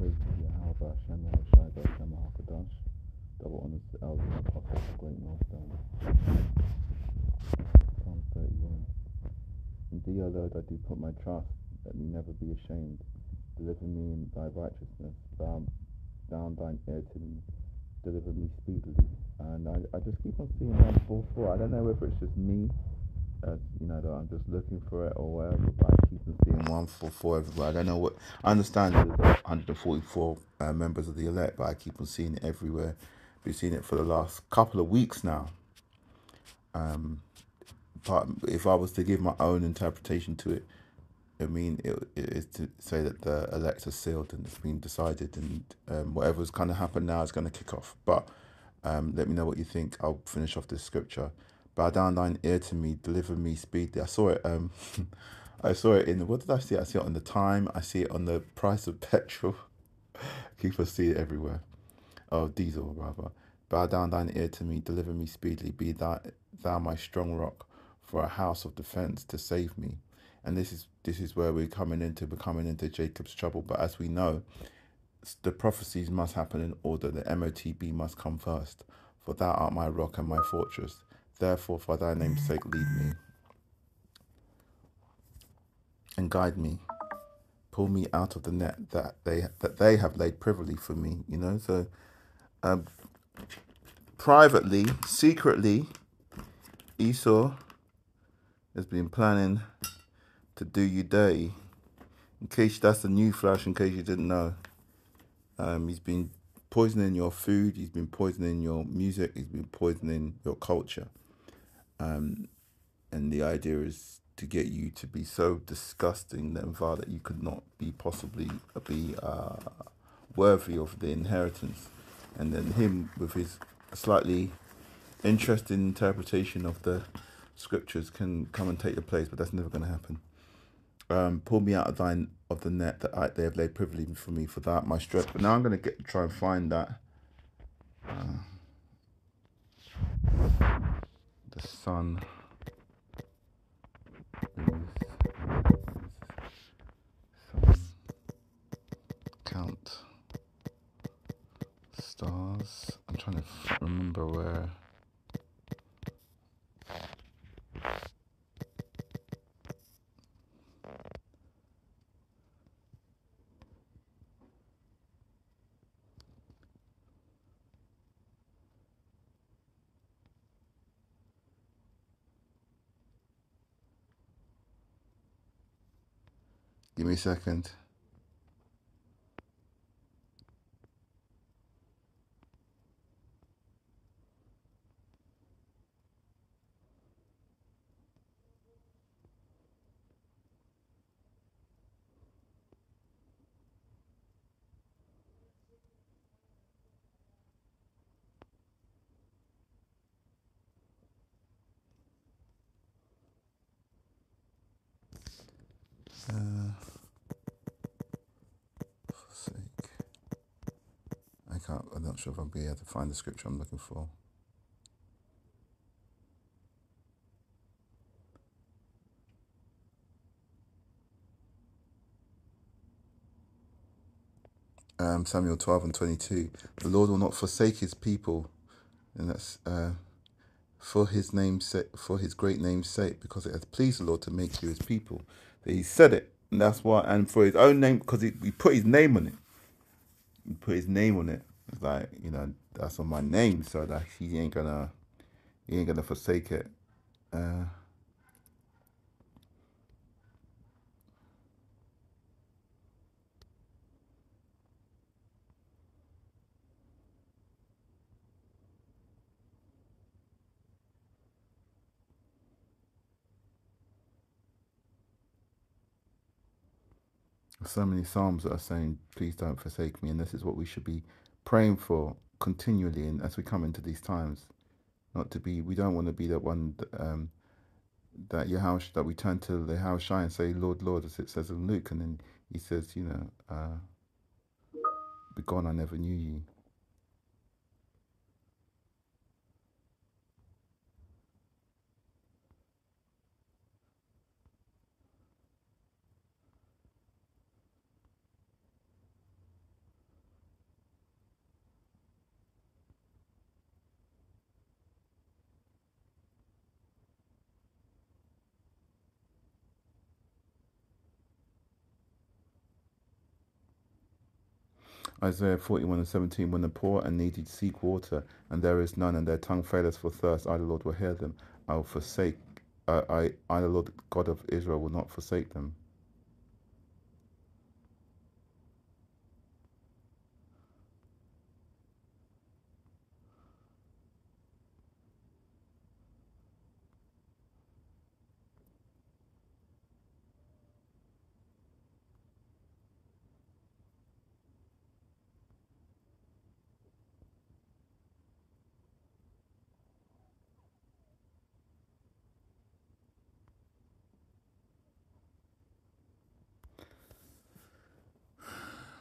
praise to Yahweh Hashem Yahushai Hashem HaKadosh. Double honors to the great millstone. Psalm 31. In thee, O Lord, I do put my trust. Let me never be ashamed. Deliver me in thy righteousness. Bow down thine ear to me. Deliver me speedily. And I, I just keep on seeing 144. I don't know whether it's just me as you know that I'm just looking for it or whatever. But I keep on seeing one for four everywhere. I don't know what. I understand there's 144 uh, members of the elect, but I keep on seeing it everywhere. Been seeing it for the last couple of weeks now. Um, but if I was to give my own interpretation to it, I mean, it, it is to say that the elect are sealed and it's been decided, and um, whatever's kind of happened now is going to kick off. But um, let me know what you think. I'll finish off this scripture. Bow down thine ear to me, deliver me speedily. I saw it. Um, I saw it in the what did I see? I see it on the time. I see it on the price of petrol. Keep us see it everywhere. Oh, diesel rather. Bow down thine ear to me, deliver me speedily. Be thou, thou my strong rock for a house of defense to save me. And this is this is where we're coming into we're coming into Jacob's trouble. But as we know, the prophecies must happen in order. The MOTB must come first. For thou art my rock and my fortress. Therefore, for thy name's sake, lead me and guide me. Pull me out of the net that they that they have laid privily for me. You know, so um, privately, secretly, Esau has been planning to do you dirty. In case that's a new flash, in case you didn't know, um, he's been poisoning your food. He's been poisoning your music. He's been poisoning your culture. Um, and the idea is to get you to be so disgusting and vile that you could not be possibly be uh, worthy of the inheritance. And then him with his slightly interesting interpretation of the scriptures can come and take your place, but that's never going to happen. Um, pull me out of thine of the net that I, they have laid privily for me for that my strength. But now I'm going to get try and find that. Uh, sun count stars. I'm trying to remember where. Give me a second. Uh, for sake. I'm not sure if I'll be able to find the scripture I'm looking for. Um, Samuel 12 and 22. The Lord will not forsake his people. And that's uh, for his name's sake, for his great name's sake, because it has pleased the Lord to make you his people. He said it, and that's why, and for his own name, because he, he put his name on it. He put his name on it. Like you know that's on my name, so that he ain't gonna, he ain't gonna forsake it. Uh, so many psalms that are saying, "Please don't forsake me," and this is what we should be praying for continually, and as we come into these times, not to be. We don't want to be that one that, um, that your house that we turn to the house shy and say, "Lord, Lord," as it says in Luke, and then he says, you know, uh, "Begone, I never knew you." Isaiah 41 and 17 When the poor and needy seek water, and there is none, and their tongue faileth for thirst, I, the Lord, will hear them. I will forsake, uh, I, I, the Lord God of Israel, will not forsake them.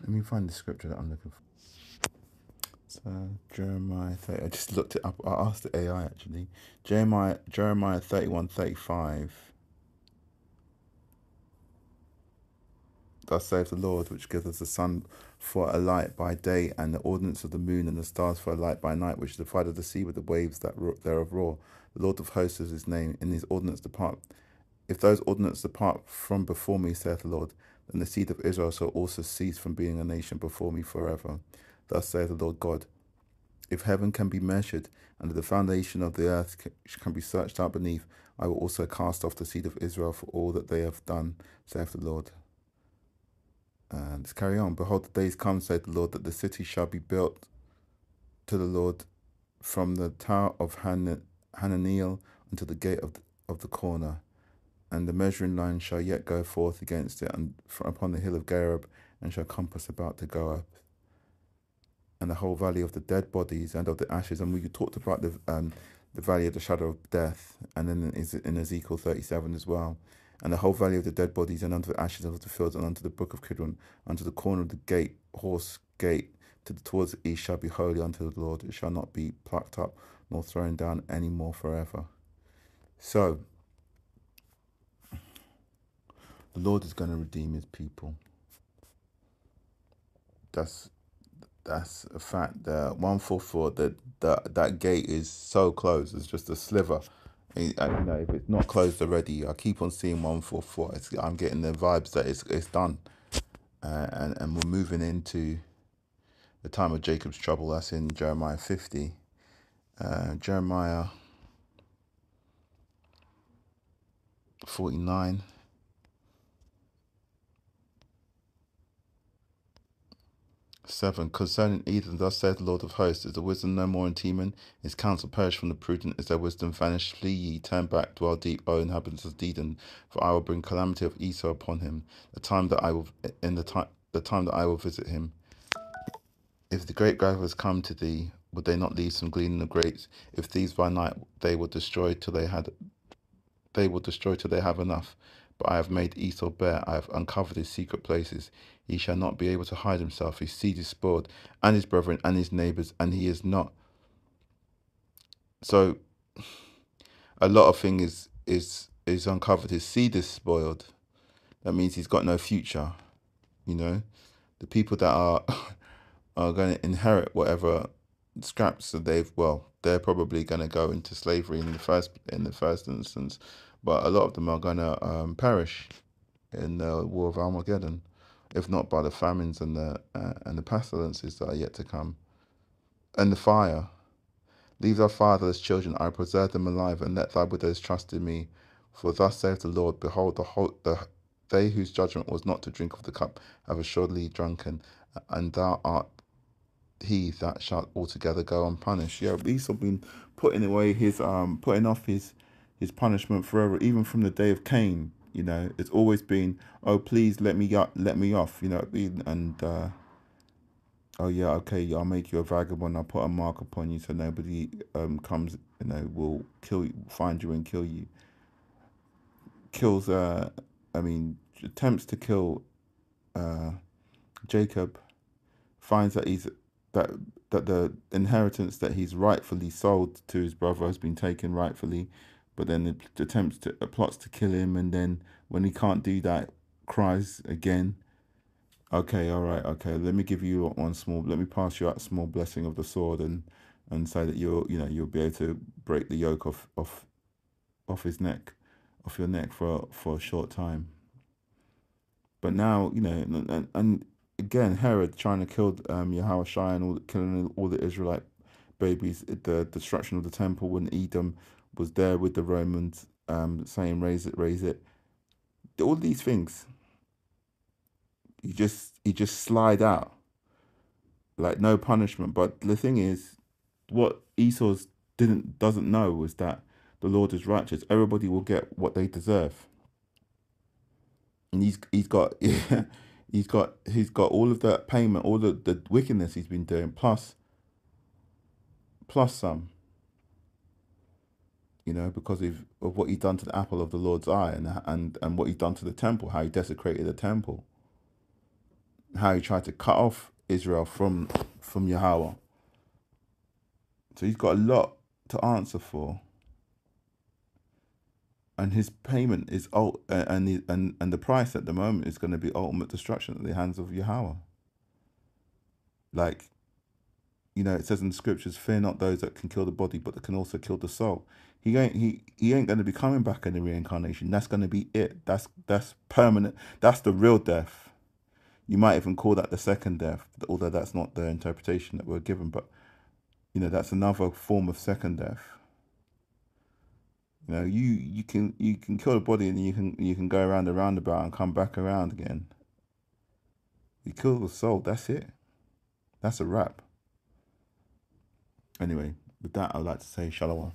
Let me find the scripture that I'm looking for. So Jeremiah 30. I just looked it up. I asked the AI actually. Jeremiah Jeremiah 31 35. Thus saith the Lord, which giveth the sun for a light by day, and the ordinance of the moon and the stars for a light by night, which divided the fight of the sea with the waves that thereof roar. The Lord of hosts is his name. In his ordinance depart. If those ordinances depart from before me, saith the Lord, then the seed of Israel shall also cease from being a nation before me forever. Thus saith the Lord God. If heaven can be measured, and the foundation of the earth can be searched out beneath, I will also cast off the seed of Israel for all that they have done, saith the Lord. And let's carry on. Behold, the days come, saith the Lord, that the city shall be built to the Lord from the tower of Han- Hananiel unto the gate of the, of the corner. And the measuring line shall yet go forth against it, and upon the hill of Gareb, and shall compass about to go up and the whole valley of the dead bodies and of the ashes. And we talked about the um, the valley of the shadow of death, and then is in Ezekiel 37 as well. And the whole valley of the dead bodies, and unto the ashes of the fields, and unto the brook of Kidron, unto the corner of the gate, horse gate, to the towards the east shall be holy unto the Lord. It shall not be plucked up nor thrown down any more forever. So, the Lord is going to redeem his people. That's that's a fact. The one four four that that that gate is so close. It's just a sliver. And, you know, if it's not closed already, I keep on seeing one four four. It's, I'm getting the vibes that it's it's done, uh, and and we're moving into the time of Jacob's trouble. That's in Jeremiah fifty. Uh, Jeremiah forty nine. 7. Concerning Edom, thus saith the Lord of hosts, Is the wisdom no more in Teman? Is counsel perished from the prudent? Is their wisdom vanished? Flee ye, turn back, dwell deep, O inhabitants of Dedan, for I will bring calamity of Esau upon him, the time that I will in the time the time that I will visit him. If the great gatherers come to thee, would they not leave some gleaning of grapes? If these by night they will destroy till they had they will destroy till they have enough. But I have made Esau bare, I have uncovered his secret places. He shall not be able to hide himself. His seed is spoiled, and his brethren, and his neighbors, and he is not. So, a lot of things is is is uncovered. His seed is spoiled. That means he's got no future. You know, the people that are are going to inherit whatever scraps that they've well, they're probably going to go into slavery in the first in the first instance but a lot of them are going to um, perish in the war of Armageddon, if not by the famines and the uh, and the pestilences that are yet to come, and the fire. Leave thy fatherless children, I preserve them alive, and let thy widows trust in me. For thus saith the Lord: Behold, the whole the they whose judgment was not to drink of the cup have assuredly drunken, and thou art he that shall altogether go unpunished. Yeah, Esau been putting away his um putting off his his punishment forever, even from the day of Cain. You know, it's always been, oh, please let me let me off. You know, and uh, oh yeah, okay, I'll make you a vagabond. I'll put a mark upon you so nobody um comes, you know, will kill you, find you and kill you. Kills, uh, I mean, attempts to kill uh, Jacob. Finds that he's that that the inheritance that he's rightfully sold to his brother has been taken rightfully but then attempts to uh, plots to kill him, and then when he can't do that, cries again. Okay, all right, okay. Let me give you one small. Let me pass you out a small blessing of the sword, and and say that you'll you know you'll be able to break the yoke off off off his neck, off your neck for for a short time. But now you know, and and again, Herod trying to kill um, Yahushua and all, killing all the Israelite babies. The destruction of the temple when Edom was there with the Romans, um, saying, "Raise it, raise it." All these things. He just he just slide out, like no punishment. But the thing is, what Esau's didn't doesn't know was that the Lord is righteous. Everybody will get what they deserve. And he's he's got yeah, he's got he's got all of that payment, all the, the wickedness he's been doing, plus plus some. You know, because of, of what he's done to the apple of the Lord's eye and and and what he's done to the temple, how he desecrated the temple, how he tried to cut off Israel from from Yahweh. So he's got a lot to answer for and his payment is oh, and the, and and the price at the moment is going to be ultimate destruction at the hands of Yahweh. Like, you know, it says in the scriptures, "Fear not those that can kill the body, but that can also kill the soul." He ain't he he ain't going to be coming back in the reincarnation. That's going to be it. That's that's permanent. That's the real death. You might even call that the second death, although that's not the interpretation that we're given. But you know, that's another form of second death you know, you you can you can kill the body and you can you can go around the roundabout and come back around again. You kill the soul. That's it. That's a wrap. Anyway, with that, I'd like to say shalom.